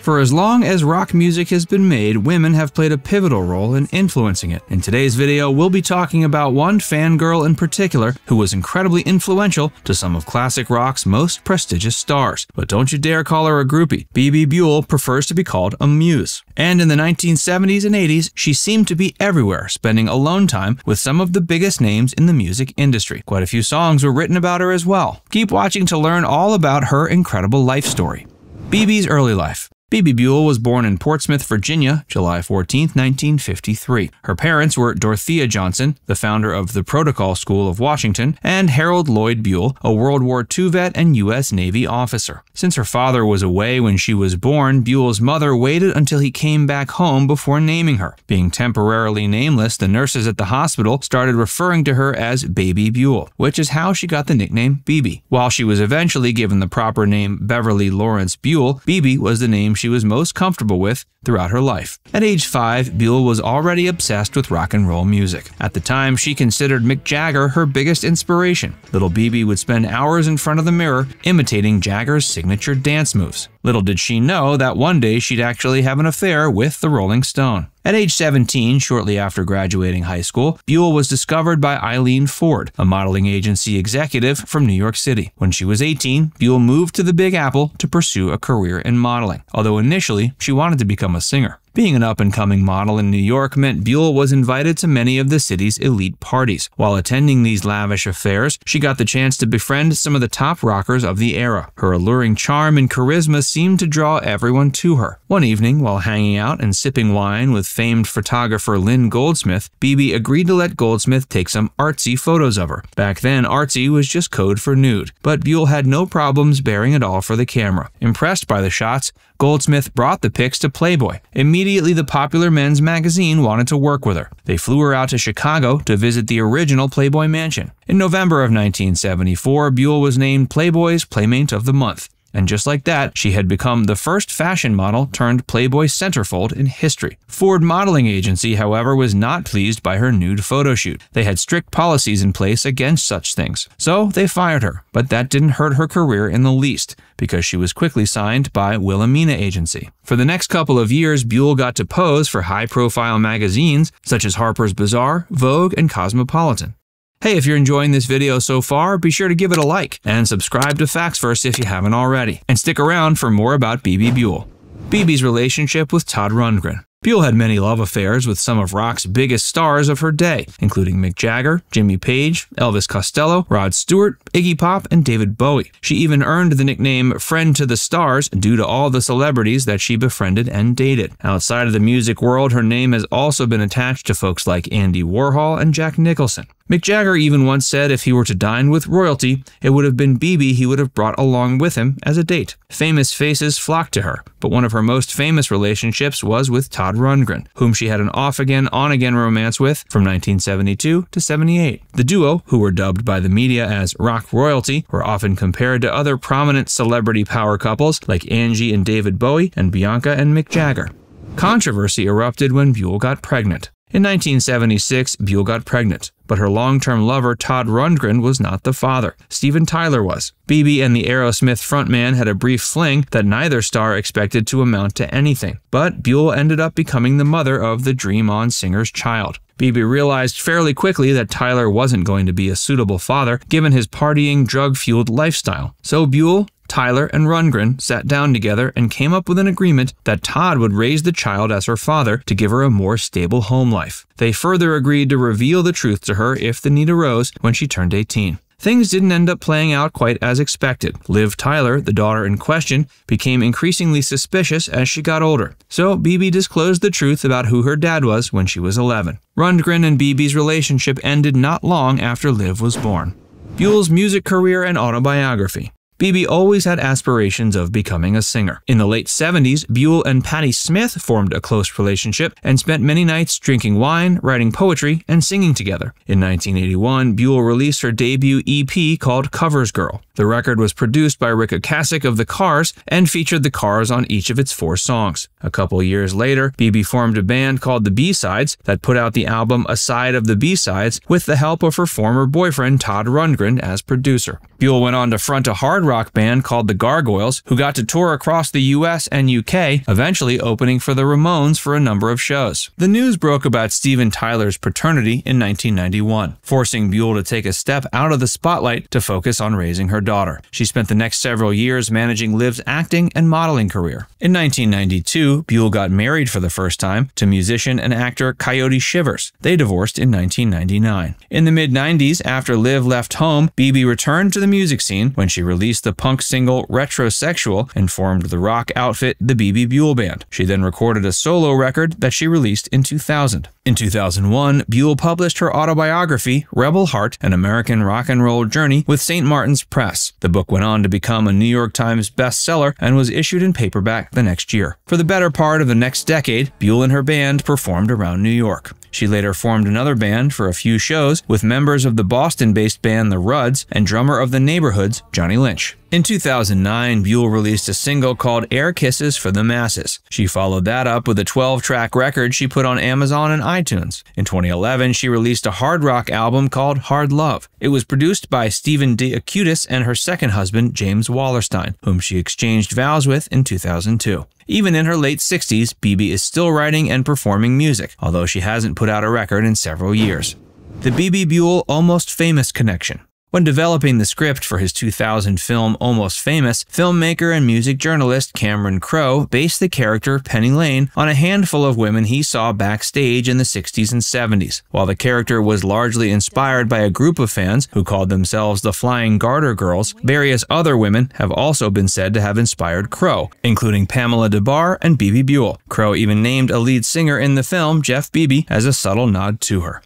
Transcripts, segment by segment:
For as long as rock music has been made, women have played a pivotal role in influencing it. In today's video, we'll be talking about one fangirl in particular who was incredibly influential to some of classic rock's most prestigious stars. But don't you dare call her a groupie. Bebe Buell prefers to be called a muse. And in the 1970s and 80s, she seemed to be everywhere, spending alone time with some of the biggest names in the music industry. Quite a few songs were written about her as well. Keep watching to learn all about her incredible life story. Bebe's early life. Bebe Buell was born in Portsmouth, Virginia, July 14, 1953. Her parents were Dorothea Johnson, the founder of the Protocol School of Washington, and Harold Lloyd Buell, a World War II vet and U.S. Navy officer. Since her father was away when she was born, Buell's mother waited until he came back home before naming her. Being temporarily nameless, the nurses at the hospital started referring to her as Baby Buell, which is how she got the nickname Bebe. While she was eventually given the proper name Beverly Lawrence Buell, Bebe was the name she was most comfortable with throughout her life. At age 5, Buell was already obsessed with rock and roll music. At the time, she considered Mick Jagger her biggest inspiration. Little Bebe would spend hours in front of the mirror imitating Jagger's signature dance moves. Little did she know that one day she'd actually have an affair with the Rolling Stone. At age 17, shortly after graduating high school, Buell was discovered by Eileen Ford, a modeling agency executive from New York City. When she was 18, Buell moved to the Big Apple to pursue a career in modeling, although initially she wanted to become a singer. Being an up and coming model in New York meant Buell was invited to many of the city's elite parties. While attending these lavish affairs, she got the chance to befriend some of the top rockers of the era. Her alluring charm and charisma seemed to draw everyone to her. One evening, while hanging out and sipping wine with famed photographer Lynn Goldsmith, Bebe agreed to let Goldsmith take some artsy photos of her. Back then, artsy was just code for nude, but Buell had no problems bearing it all for the camera. Impressed by the shots, Goldsmith brought the pics to Playboy. Immediately, the popular men's magazine wanted to work with her. They flew her out to Chicago to visit the original Playboy mansion. In November of 1974, Buell was named Playboy's Playmate of the Month. And just like that, she had become the first fashion model turned Playboy centerfold in history. Ford Modeling Agency, however, was not pleased by her nude photo shoot. They had strict policies in place against such things. So they fired her, but that didn't hurt her career in the least, because she was quickly signed by Wilhelmina Agency. For the next couple of years, Buell got to pose for high-profile magazines such as Harper's Bazaar, Vogue, and Cosmopolitan. Hey, if you're enjoying this video so far, be sure to give it a like and subscribe to Facts Verse if you haven't already. And stick around for more about Bebe Buell. Bebe's relationship with Todd Rundgren. Buell had many love affairs with some of rock's biggest stars of her day, including Mick Jagger, Jimmy Page, Elvis Costello, Rod Stewart, Iggy Pop, and David Bowie. She even earned the nickname Friend to the Stars due to all the celebrities that she befriended and dated. Outside of the music world, her name has also been attached to folks like Andy Warhol and Jack Nicholson. Mick Jagger even once said if he were to dine with royalty, it would have been Bebe he would have brought along with him as a date. Famous faces flocked to her, but one of her most famous relationships was with Todd Rundgren, whom she had an off-again, on-again romance with from 1972 to 78. The duo, who were dubbed by the media as rock royalty, were often compared to other prominent celebrity power couples like Angie and David Bowie and Bianca and Mick Jagger. Controversy erupted when Buell got pregnant. In 1976, Buell got pregnant, but her long-term lover Todd Rundgren was not the father. Steven Tyler was. Bebe and the Aerosmith frontman had a brief fling that neither star expected to amount to anything, but Buell ended up becoming the mother of the Dream On singer's child. Bebe realized fairly quickly that Tyler wasn't going to be a suitable father given his partying, drug-fueled lifestyle. So Buell Tyler and Rundgren sat down together and came up with an agreement that Todd would raise the child as her father to give her a more stable home life. They further agreed to reveal the truth to her if the need arose when she turned 18. Things didn't end up playing out quite as expected. Liv Tyler, the daughter in question, became increasingly suspicious as she got older. So Bebe disclosed the truth about who her dad was when she was 11. Rundgren and Bebe's relationship ended not long after Liv was born. Buell's music career and autobiography. Bebe always had aspirations of becoming a singer. In the late 70s, Buell and Patti Smith formed a close relationship and spent many nights drinking wine, writing poetry, and singing together. In 1981, Buell released her debut EP called Covers Girl. The record was produced by Ric Ocasek of The Cars and featured The Cars on each of its four songs. A couple years later, Bebe formed a band called The B-Sides that put out the album A Side of the B-Sides with the help of her former boyfriend Todd Rundgren as producer. Buell went on to front a hard rock band called the Gargoyles, who got to tour across the US and UK, eventually opening for the Ramones for a number of shows. The news broke about Steven Tyler's paternity in 1991, forcing Buell to take a step out of the spotlight to focus on raising her daughter. She spent the next several years managing Liv's acting and modeling career. In 1992, Buell got married for the first time to musician and actor Coyote Shivers. They divorced in 1999. In the mid 90s, after Liv left home, Bebe returned to the music scene when she released the punk single Retrosexual and formed the rock outfit the Bebe Buell Band. She then recorded a solo record that she released in 2000. In 2001, Buell published her autobiography, Rebel Heart An American Rock and Roll Journey, with St. Martin's Press. The book went on to become a New York Times bestseller and was issued in paperback the next year. For the better part of the next decade, Buell and her band performed around New York. She later formed another band for a few shows with members of the Boston based band The Rudds and drummer of The Neighborhoods, Johnny Lynch. In 2009, Buell released a single called Air Kisses for the Masses. She followed that up with a 12 track record she put on Amazon and iTunes. In 2011, she released a hard rock album called Hard Love. It was produced by Stephen De Acutis and her second husband, James Wallerstein, whom she exchanged vows with in 2002. Even in her late 60s, Bebe is still writing and performing music, although she hasn't put out a record in several years. The Bebe Buell Almost Famous Connection. When developing the script for his 2000 film Almost Famous, filmmaker and music journalist Cameron Crowe based the character Penny Lane on a handful of women he saw backstage in the 60s and 70s. While the character was largely inspired by a group of fans who called themselves the Flying Garter Girls, various other women have also been said to have inspired Crowe, including Pamela Des Barres and Bebe Buell. Crowe even named a lead singer in the film, Jeff Bebe, as a subtle nod to her.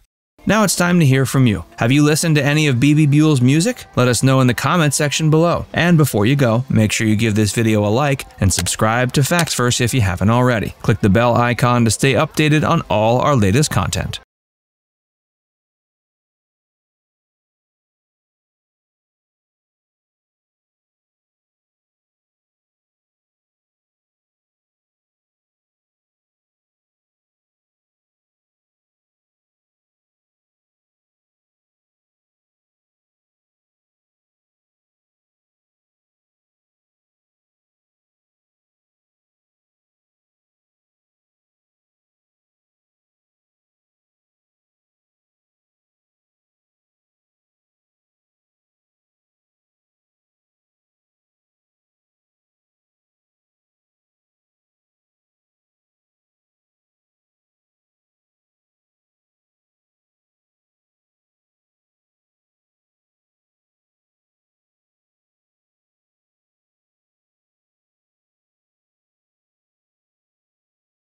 Now it's time to hear from you. Have you listened to any of Bebe Buell's music? Let us know in the comments section below. And before you go, make sure you give this video a like and subscribe to Facts Verse if you haven't already. Click the bell icon to stay updated on all our latest content.